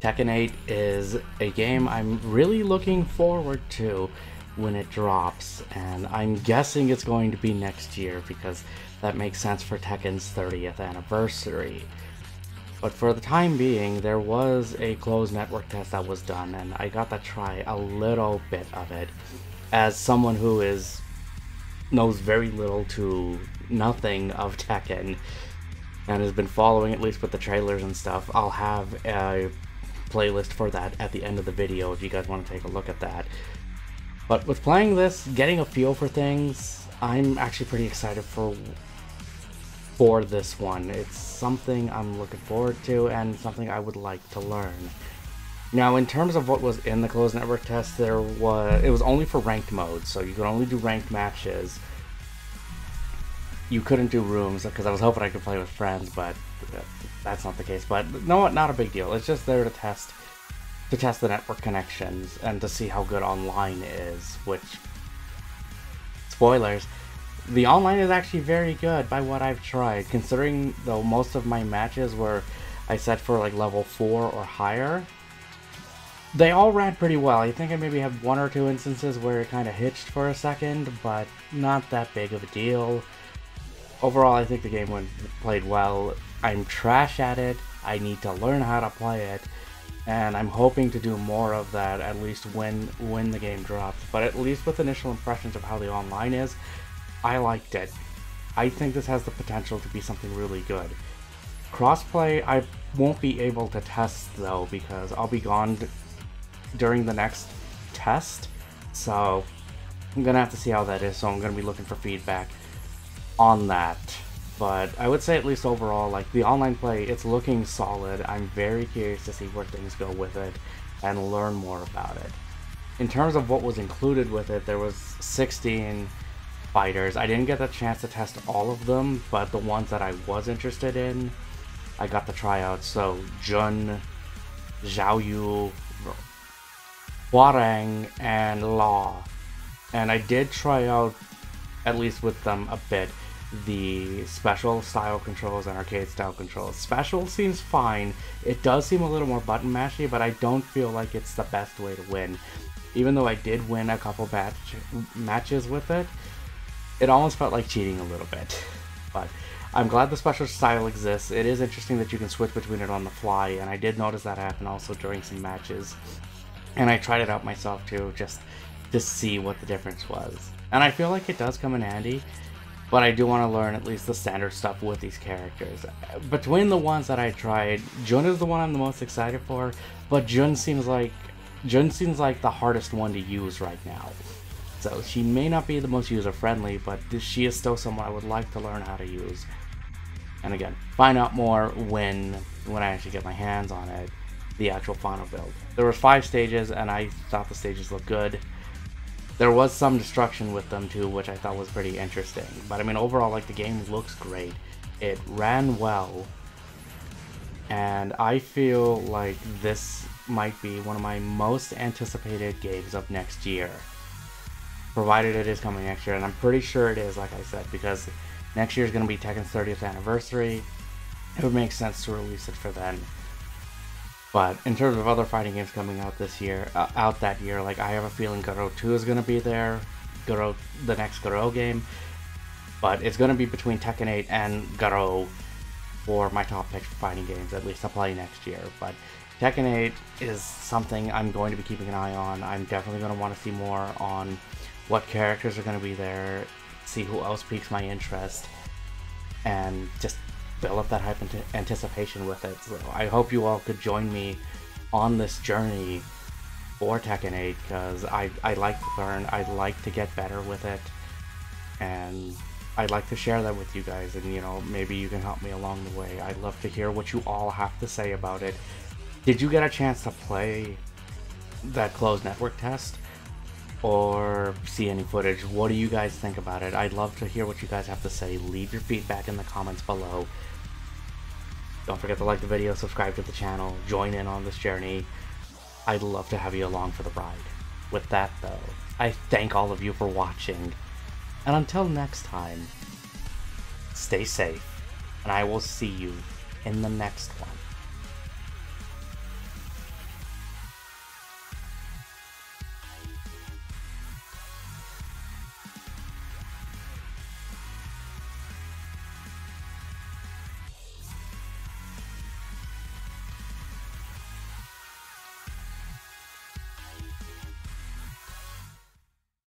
Tekken 8 is a game I'm really looking forward to when it drops, and I'm guessing it's going to be next year because that makes sense for Tekken's 30th anniversary. But for the time being, there was a closed network test that was done, and I got to try a little bit of it. As someone who is knows very little to nothing of Tekken, and has been following at least with the trailers and stuff, I'll have a playlist for that at the end of the video if you guys want to take a look at that. But with playing this, getting a feel for things, I'm actually pretty excited for for this one. It's something I'm looking forward to and something I would like to learn. Now, in terms of what was in the closed network test, there was it was only for ranked mode, so you could only do ranked matches. You couldn't do rooms because I was hoping I could play with friends, but uh, that's not the case. But no, not a big deal. It's just there to test to test the network connections and to see how good online is. Which spoilers, the online is actually very good by what I've tried. Considering though most of my matches were I set for like level four or higher. They all ran pretty well. I think I maybe have one or two instances where it kind of hitched for a second, but not that big of a deal. Overall, I think the game went played well. I'm trash at it. I need to learn how to play it, and I'm hoping to do more of that at least when when the game drops. But at least with initial impressions of how the online is, I liked it. I think this has the potential to be something really good. Crossplay, I won't be able to test though because I'll be gone during the next test, so I'm gonna have to see how that is. So I'm gonna be looking for feedback on that. But I would say at least overall, like the online play, it's looking solid. I'm very curious to see where things go with it and learn more about it. In terms of what was included with it, there was 16 fighters. I didn't get the chance to test all of them, but the ones that I was interested in, I got to try out. So Jun, Xiao Yu, Hwoarang, and Law. And I did try out, at least with them, a bit the special style controls and arcade style controls. Special seems fine. It does seem a little more button mashy, but I don't feel like it's the best way to win. Even though I did win a couple match matches with it, it almost felt like cheating a little bit. But I'm glad the special style exists. It is interesting that you can switch between it on the fly, and I did notice that happen also during some matches. And I tried it out myself too, just to see what the difference was. And I feel like it does come in handy but I do want to learn at least the standard stuff with these characters. Between the ones that I tried, Jun is the one I'm the most excited for, but Jun seems like Jun seems like the hardest one to use right now. So she may not be the most user friendly, but she is still someone I would like to learn how to use. And again, find out more when when I actually get my hands on it, the actual final build. There were five stages, and I thought the stages looked good. There was some destruction with them too, which I thought was pretty interesting. But I mean, overall, like the game looks great. It ran well, and I feel like this might be one of my most anticipated games of next year. Provided it is coming next year, and I'm pretty sure it is, like I said, because next year is going to be Tekken's 30th anniversary. It would make sense to release it for then. But in terms of other fighting games coming out this year, uh, out that year, like I have a feeling Garou 2 is going to be there, Garou, the next Garou game, but it's going to be between Tekken 8 and Garou for my top pick fighting games, at least to play next year. But Tekken 8 is something I'm going to be keeping an eye on. I'm definitely going to want to see more on what characters are going to be there, see who else piques my interest, and just build up that hype and anticipation with it. So I hope you all could join me on this journey for Tekken 8 because I, I like to learn, I like to get better with it, and I'd like to share that with you guys and you know maybe you can help me along the way. I'd love to hear what you all have to say about it. Did you get a chance to play that closed network test? Or see any footage. What do you guys think about it? I'd love to hear what you guys have to say. Leave your feedback in the comments below. Don't forget to like the video, subscribe to the channel, join in on this journey. I'd love to have you along for the ride. With that though, I thank all of you for watching. And until next time, stay safe, and I will see you in the next one.